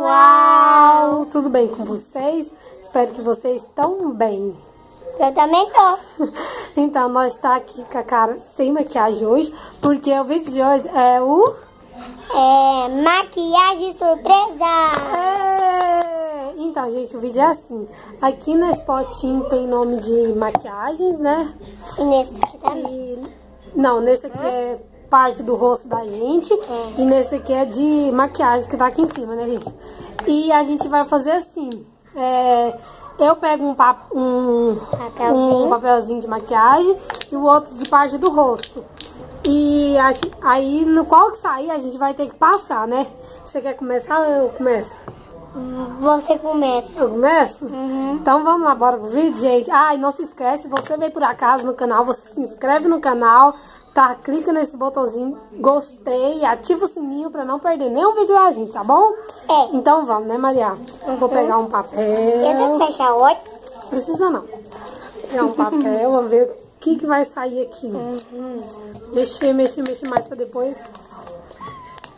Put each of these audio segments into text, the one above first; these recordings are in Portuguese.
Uau! Tudo bem com vocês? Espero que vocês estão bem. Eu também tô. Então, nós está aqui com a cara sem maquiagem hoje, porque o vídeo de hoje é o... É, maquiagem surpresa. É! Então, gente, o vídeo é assim. Aqui na Spotinho tem nome de maquiagens, né? E nesse aqui também. E... Não, nesse aqui é parte do rosto da gente. É. E nesse aqui é de maquiagem, que tá aqui em cima, né, gente? E a gente vai fazer assim. É, eu pego um, pap um, Papelzinho. um papelzinho de maquiagem e o outro de parte do rosto. E aí, no qual que sair, a gente vai ter que passar, né? Você quer começar ou eu começo? Você começa. Eu começo? Uhum. Então vamos lá, bora pro vídeo, gente. Ah, e não se esquece, você veio por acaso no canal, você se inscreve no canal, tá? Clica nesse botãozinho gostei, ativa o sininho pra não perder nenhum vídeo da gente, tá bom? É. Então vamos, né, Maria? Vou pegar um Eu papel. que fechar o olho. Precisa não. Pegar um papel, vamos ver o que, que vai sair aqui. Uhum. Mexer, mexer, mexer mais pra depois.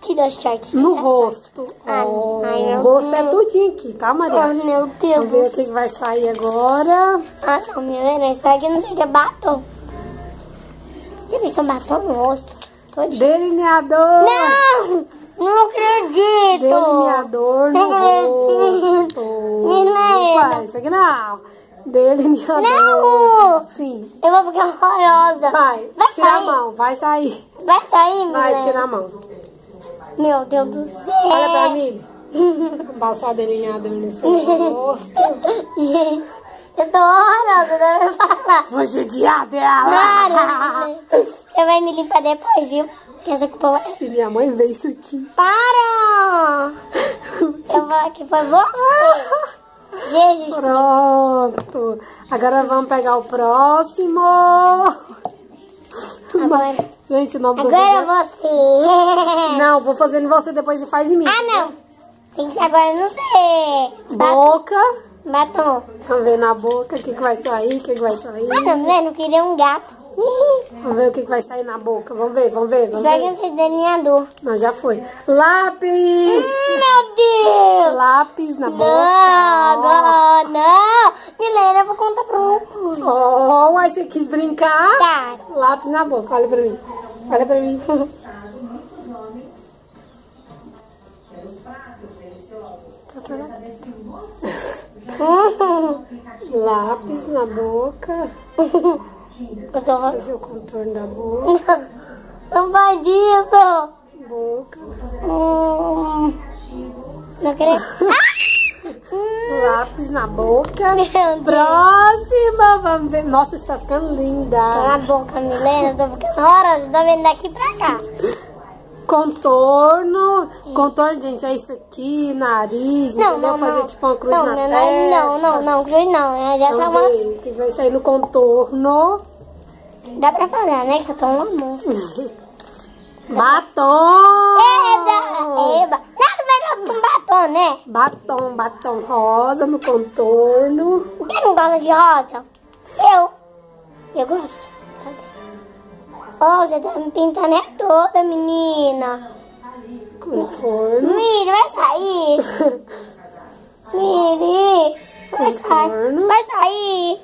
Tira o short. No rosto. Ai, Ó, ai, o meu rosto é Deus. tudinho aqui, tá, Oh, Maria? meu Vamos ver o Deus. que, que vai sair agora. Ah, não, Milena. Espero que não seja batom. Tira esse batom no rosto. Todinho. Delineador. Não! Não acredito! Delineador no Não rosto. Milena. Vai, isso aqui não. Delineador. Não! Sim. Eu vou ficar horrorosa. Vai, Vai tira sair. a mão, vai sair. Vai sair, Vai, tira a mão. Meu Deus do céu. Olha pra mim. Passar delineador seu rosto. Gente, eu tô horrorosa, não vai falar. Vou judiar dela. Para! Você vai me limpar depois, viu? Que essa culpa vai... Se minha mãe vê isso aqui. Para! Eu vou que foi você. Jesus. Pronto. Agora vamos pegar o próximo. Agora, Gente, o nome do vídeo agora é... você. Não, vou fazer em você depois e faz em mim. Ah, não. Tem que ser agora não sei. Boca. Batom. Vamos ver na boca o que, que vai sair, o que, que vai sair. Ah, não, né? Não queria um gato. Vamos ver o que, que vai sair na boca. Vamos ver, vamos ver, vamos Espero que ver. não seja delineador. Não, já foi. Lápis! Meu Deus! Lápis na Não, boca. agora não. Milena, eu vou contar pra. Ó, oh, aí você quis brincar? Tá. Lápis na boca, olha pra mim. Olha pra mim. Lápis na boca. Eu tô Fazer o contorno da boca. Não faz isso. Boca. Hum, não queria. Lápis na boca. Próxima, vamos ver. Nossa, está ficando linda. Cala a boca, Milena. Tô ficando horrorosa. Tô vendo daqui pra cá. Contorno. Contorno, gente, é isso aqui, nariz. Não, entendeu? não, Fazer não. tipo uma cruz não, na não, testa. não, não, não, cruz não. Já tá Vamos uma... ver o que vai sair no contorno. Dá pra falar, né? Que eu tô uma monstro. Batom. Eba! Eba! Nada melhor que um batom, né? Batom, batom rosa no contorno. Quem não gosta de rosa? Eu. Eu gosto. Oh, você tá me pintando é toda, menina. Contorno. Miri, vai sair. Miri, vai sair. Contorno. Vai sair.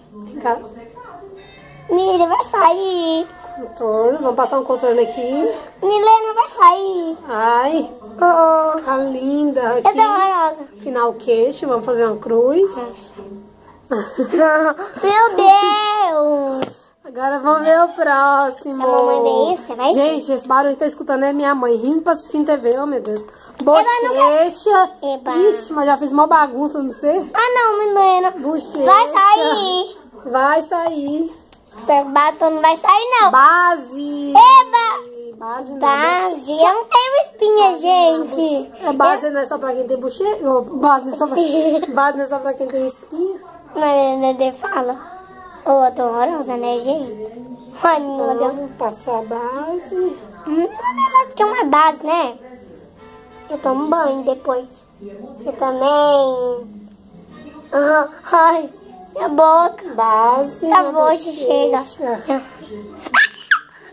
Miri, vai sair. Contorno. Vamos passar um contorno aqui. Milena, vai sair. Ai, Oh, tá linda eu tô aqui. Final queixo, vamos fazer uma cruz. Meu Deus. Agora vamos ver o próximo. A mamãe vê isso, vai. Gente, esse barulho que tá escutando é minha mãe rindo pra assistir TV, oh meu Deus. Bochecha. Eba. Ixi, mas já fiz uma bagunça, não sei. Ah, não, Milena. Bochecha. Vai sair. Vai sair. O batom não vai sair, não. Base. Eba. Base na Base. bochecha. Eu não tenho espinha, gente. É base não é só pra quem tem bochecha? Base não é só pra, base não é só pra quem tem espinha? Mas Dedê fala. Eu tô horrorosa, né, gente? Ai, meu Deus. Passar a base. Hum, é melhor do que uma base, né? Eu tomo banho depois. Você também. Ah, ai, minha boca. Base Tá bom, chega. bochecha.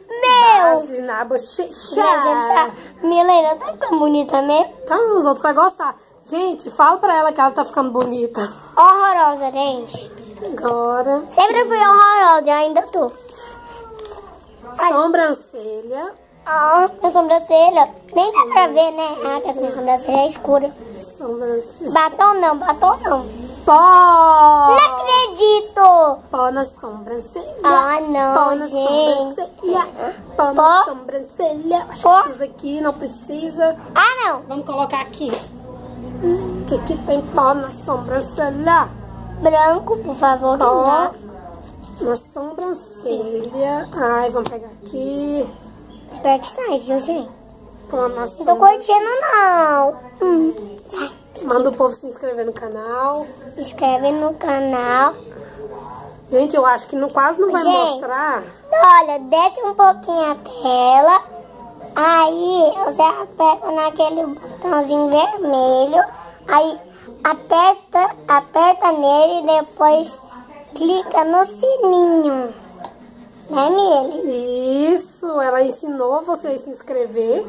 Meu! Base na bochecha. Tá, Milena, tá tão bonita mesmo? Tá, os outros vão gostar. Gente, fala pra ela que ela tá ficando bonita. Horrorosa, gente. Agora, Sempre fui horrorosa e ainda tô. Ai. sobrancelha. Ah, minha sobrancelha. Nem dá pra ver, né? Ah, que a minha sobrancelha é escura. Sobrancelha. Batom não, batom não. Pó! Não acredito! Pó na sobrancelha. Ah, não, Pó na gente. sobrancelha. Pó na Pó. sobrancelha. Acho Pó. que daqui não precisa. Ah, não. Vamos colocar aqui. O que, que tem pó na sobrancelha? Branco, por favor. dá. na sobrancelha. Ai, vamos pegar aqui. Espero que saia, viu, gente? Pó na Não tô curtindo, não. Hum. Manda o povo se inscrever no canal. Se inscreve no canal. Gente, eu acho que não, quase não vai Gente. mostrar. Olha, desce um pouquinho a tela. Aí você aperta naquele botãozinho vermelho. Aí aperta, aperta nele e depois clica no sininho. Né, Mili? Isso, ela ensinou você a se inscrever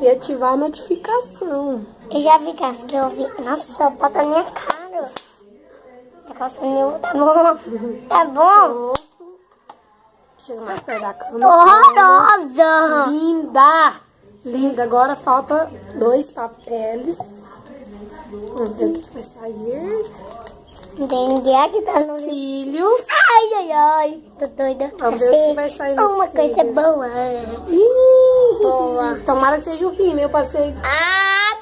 e ativar a notificação. Eu já vi que eu vi. Nossa, o pó tá minha cara. Negócio meu, tá bom? Tá bom? Chega mais perto da câmera. Horrorosa! Linda! Linda. Agora falta dois papéis. Vamos ver o que vai sair. Ninguém aqui pra não Cílios. Ai, ai, ai. Tô doida. Vamos ver o que vai sair no Uma coisa cílios. boa. Ih, Boa. Tomara que seja o rímel pra ser Ah,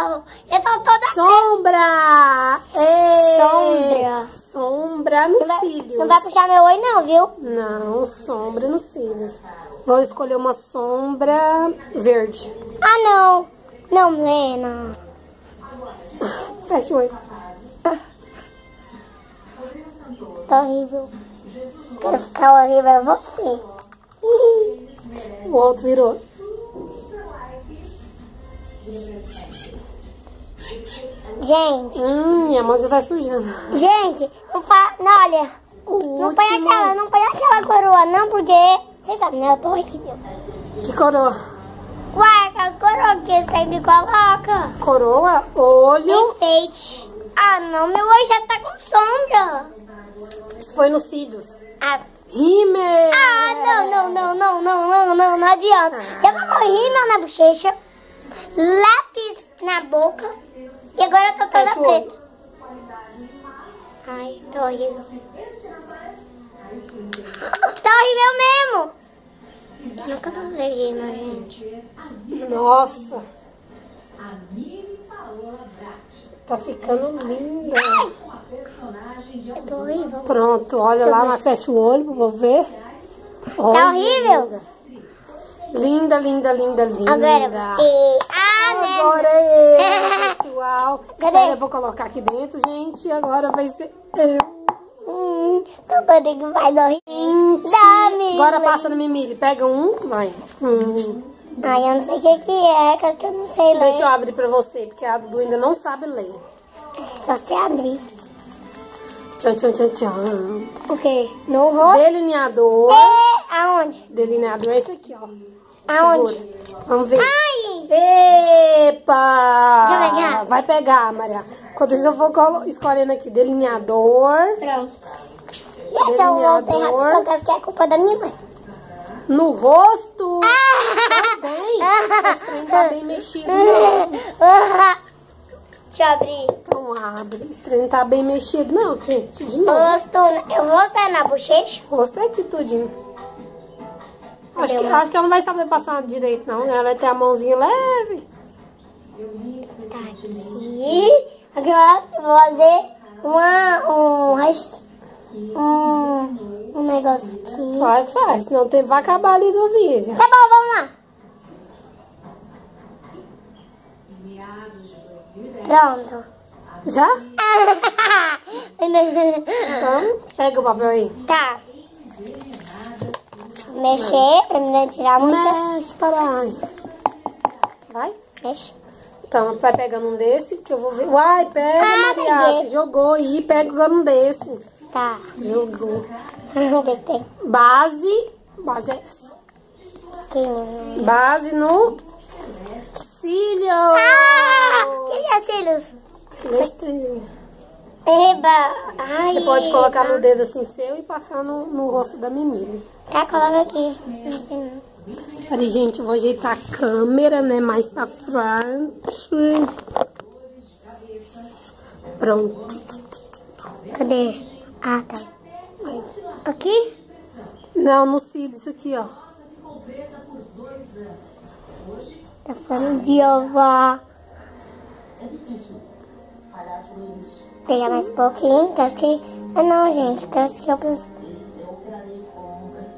não. Eu tô toda... sombra. Ei. Sombra. Sombra nos Não vai, cílios. não vai puxar meu olho, não, viu? Não, sombra nos cílios. Vou escolher uma sombra verde. Ah, não. Não, Lena. Fecha o olho. Tá horrível. Quero ficar horrível é você. O outro virou. Gente, Hum, minha mão já tá sujando. gente, não, pa... não olha. O Não põe aquela, não põe aquela coroa, não, porque... Vocês sabem, né? Eu tô horrível. Que coroa? Aquelas coroas que você sempre coloca. Coroa, olho. Enfeite. Ah, não, meu olho já tá com sombra. Isso foi nos cílios. Ah, Rímel. ah não, não, não, não, não, não, não, não adianta. Ah. Já colocou rímel na bochecha, lápis na boca e agora eu tô toda olho. preta. Ai, tá horrível. Tá horrível mesmo. Nunca usei rímel, gente. Nossa. Tá ficando linda. É. Pronto, olha lá, mas fecha o olho pra eu ver. Olha, Tá horrível? Linda, linda, linda, linda. Agora você... Ah, né? Agora é eu, pessoal. Espera, eu vou colocar aqui dentro, gente. Agora vai ser eu. Tô podendo que vai dormir. Gente. Agora passa no Mimili. Pega um, vai. Hum. Ai, eu não sei o que, que é, que acho que eu não sei ler. Deixa eu abrir pra você, porque a Dudu ainda não sabe ler. Só se abrir. Tchan, tchan, tchan, tchan. O quê? No rosto? Delineador. É, aonde? Delineador é esse aqui, ó. Aonde? Segura. Vamos ver. Ai! Epa! Deixa eu pegar. Vai pegar, Maria. Quando eu vou escolhendo aqui. Delineador. Pronto. E rápido, Delineador. porque acho que é culpa da minha mãe. No rosto. Ah! Bem. Esse trem tá bem mexido. não. Deixa eu abrir. Então abre. Esse trem tá bem mexido, não, gente. De novo. rosto, o rosto é na bochecha? O rosto é aqui tudinho. Acho que, acho que ela não vai saber passar direito, não. Ela vai ter a mãozinha leve. Tá aqui. Agora eu vou fazer uma, um, um, um negócio aqui. Vai, faz. Senão o tempo vai acabar ali do vídeo. Tá bom, vamos lá. Pronto. Já? Então, pega o papel aí. tá. Mexer pra me tirar muita. Mexe, para aí. Vai. Mexe. Então, vai pegando um desse que eu vou ver. Uai, pega, Ah, Maria. Você jogou aí, pega agora um desse. Tá. Jogou. Base. Base é essa. Menino. Base no cílio. Ah! Que é cílios? Silêncio. Eba! Ai, Você pode colocar no dedo assim seu e passar no, no rosto da Mimile. Tá, coloca aqui. Peraí, gente, eu vou ajeitar a câmera, né? Mais pra frente. Pronto. Cadê? Ah, tá. Aqui? Não, no cílio, isso aqui, ó. Tá falando de ovó. Pegar mais um pouquinho, que acho que... Ah, não, gente, que acho que eu.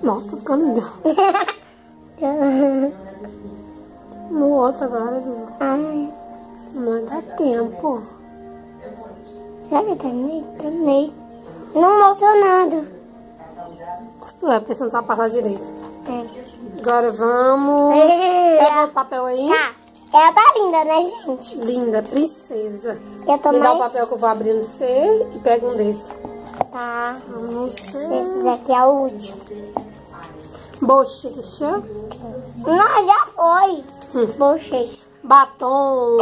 Nossa, tá ficando lindo. No outro agora. Ai, Senão não dar tempo. será que eu terminei? Terminei. Não mostrou nada. Costura, porque você não sabe passar direito. É. Agora vamos... Pega É, outro papel aí. tá. Ela tá linda, né, gente? Linda, princesa. Eu tô Me dá o mais... papel que eu vou abrir no você e pega um desse. Tá. Vamos Esse daqui é o último. Bochecha. Não, já foi. Hum. Bochecha. Batom.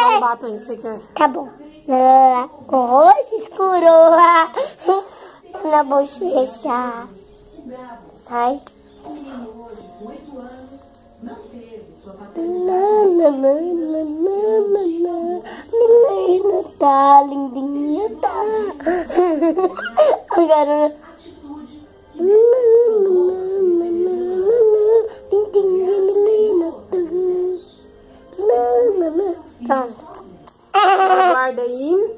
Qual É! batom que você quer? Tá bom. Lá. Roxo escuro. Na bochecha. Sai. Lá, lá, lá, lá, lá, lá. Milena tá lindinha, tá. Agora. Lindinha, Milena tá. Lá, lá, lá. Pronto. Guarda aí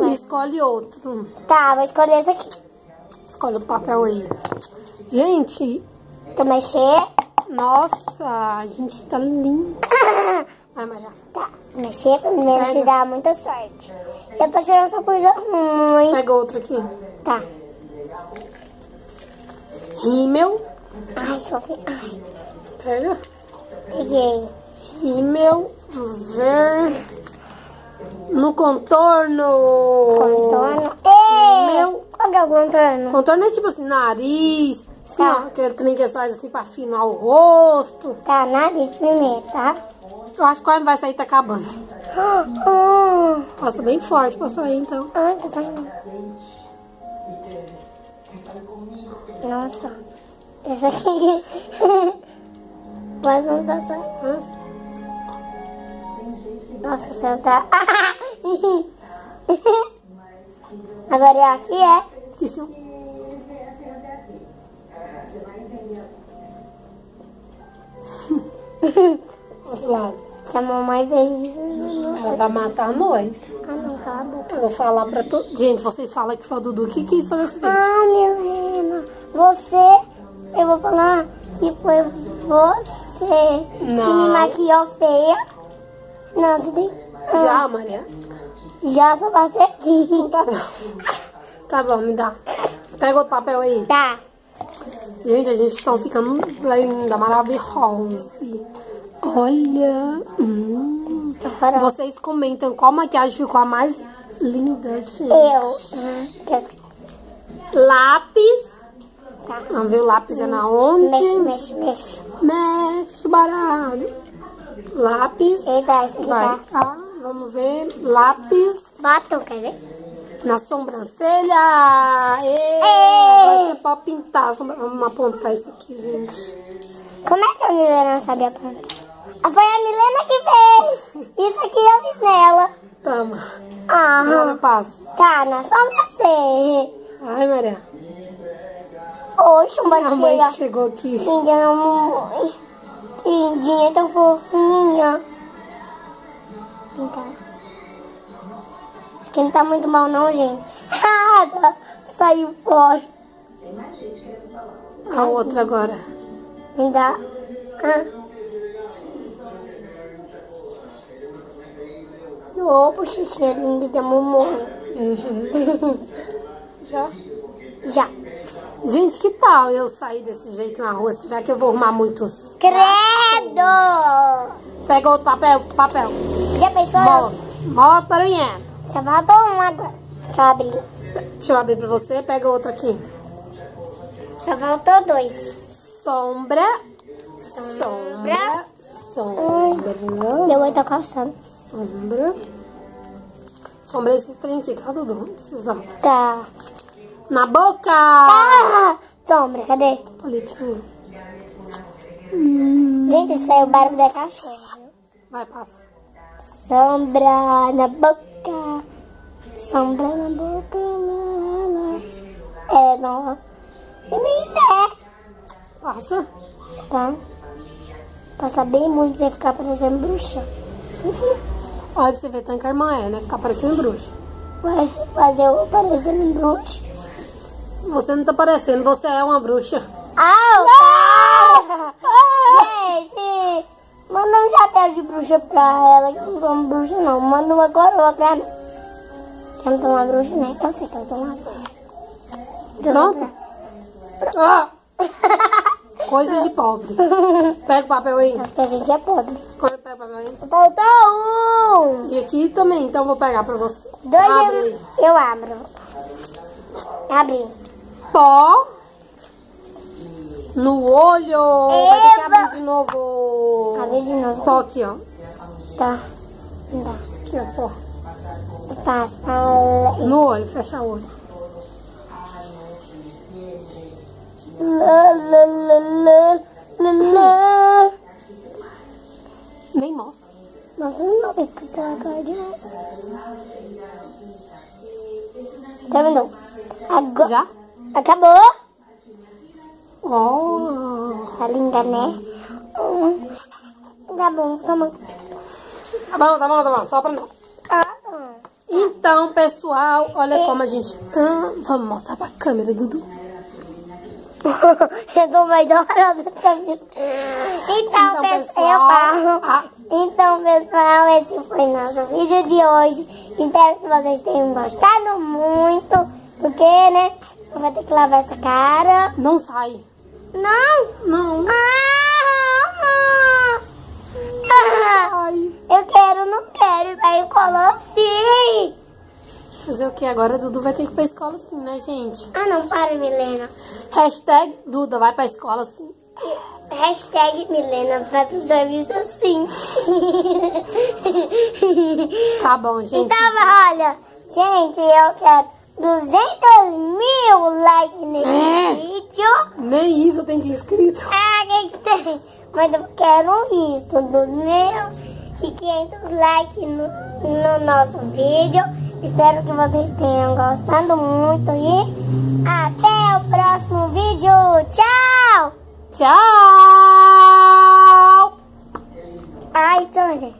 e escolhe outro. Tá, vou escolher esse aqui. Escolhe outro papel aí. Gente, Pra mexer. nossa, a gente tá lindo. Vai, Maria. Tá, mexer pra mim te dá muita sorte. Eu tô tirando essa coisa ruim. Pega outro aqui. Tá. Rímel. Ai, Sofia. Ai, Pega. peguei. Rímel. Vamos ver. No contorno. Contorno. Ei! Meu. Qual que é o contorno? Contorno é tipo assim, nariz. Assim, Tá. ó, aquele trem que assim pra afinar o rosto. Tá, nariz primeiro, tá? Eu acho que quando vai sair tá acabando. Ah, Passa bem forte pra sair, então. Ai, tá saindo. Nossa. Esse aqui... Mas não tá saindo. Passa. Nossa, você tá... Agora é aqui, é? Isso. Lado. Se a mamãe fez isso... não- Ela vai matar nós. Ah, não, cala a boca. Eu vou falar pra todo. Gente, vocês falam que foi o Dudu que quis fazer o seguinte. Ah, Milena, você... Eu vou falar que foi você que me Não. maquiou feia. Não. Ah, Já, Maria? Já só passei aqui. Tá bom. Tá bom, me dá. Pega outro papel aí. Tá. Gente, a gente está ficando linda, maravilhosa. Olha. Hum. Fora. Vocês comentam qual maquiagem ficou a mais linda, gente. Eu. Lápis. Tá. Vamos ver o lápis é na onde? Mexe, mexe, mexe. Mexe baralho. Lápis. Vai. tá. Ah, vamos ver. Lápis Batom, quer ver? na sobrancelha. Ei. Agora você pode pintar. Vamos apontar isso aqui, gente. Como é que a Milena sabe apontar? Ah, Foi a Milena que fez. Isso aqui eu fiz nela. Toma. Agora Ah, passa. tá, na sobrancelha. Ai, Maria. Oxe, uma A mãe chegou aqui. Lindinha, mamãe. Lindinha, tão fofinha. Pintar. Isso aqui não tá muito mal não, gente. Nada. Saiu fora. A outra agora. Me dá. Ah. Ô, bochechinha linda da mamãe. Já? Já. Gente, que tal eu sair desse jeito na rua? Será que eu vou arrumar muitos? Credo! Pega outro papel, papel. Já pensou? Bota. Mó barulhento. Só falta um agora. Deixa eu abrir. Deixa eu abrir pra você. Pega outro aqui. Só faltou dois. Sombra. Sombra. Sombra. Meu oi tá coçando. Sombra. Sombra esses trem aqui, tá, Dudu? Esses. Tá. Na boca! Ah! Sombra, cadê? Palitinho. Gente, aí é o barulho da cachorra, viu? Vai, passa. Sombra na boca. Sombra na boca. Lá, lá. É, não. Menina, Passa. tá? Passa bem muito, vai ficar parecendo bruxa. Olha pra você ver, tanto que a irmã é, né? Ficar parecendo bruxa. Vai fazer eu parecendo bruxa. Você não tá parecendo, você é uma bruxa. Au, para! Gente, manda um chapéu de bruxa pra ela, que eu não sou uma bruxa não. Manda uma coroa pra mim. Que eu não sou uma bruxa, né? Eu sei que eu sou uma bruxa. Pronto? Ah! Coisa de pobre. Pega o papel aí. Porque a gente é pobre. Pega o papel aí. Faltou um! E aqui também, então eu vou pegar pra você. Dois Abre eu, eu abro. Abri. Pó no olho. Vai ter que abrir de novo. Abri de novo. Pó aqui, ó. Tá. Tá. Aqui, ó, pó. Passa. No olho, fecha o olho. Lá, lá, lá. Nem mostra. Eu não vou ficar a cara de novo. Terminou. Agora. Já? Acabou. Ó. Tá linda, né? Hum. Tá bom, toma. Tá bom, tá bom, tá bom. Só pra não. Ah, Então, pessoal, olha como a gente tá. Vamos mostrar pra câmera, Dudu. eu tô mais adorando também. Então, Então, pessoal, falo. ah. Então, pessoal, esse foi nosso vídeo de hoje. Espero que vocês tenham gostado muito. Porque, né? Eu vou ter que lavar essa cara. Não sai. Não! Não. Ah! Ah! Ai. Eu quero, não quero. Aí colou sim. Fazer o que agora? Dudu vai ter que ir pra escola sim, né, gente? Ah, não, para, Milena. Hashtag Duda vai pra escola sim. Hashtag Milena vai pros serviços sim. Tá bom, gente. Então, olha, gente, eu quero 200 mil likes nesse É. vídeo. Nem isso eu tenho de inscrito. Ah, que tem? Mas eu quero isso, dos mil e 500 likes no, no nosso vídeo. Espero que vocês tenham gostado muito e até o próximo vídeo. Tchau! Tchau! Ai, tchau, gente.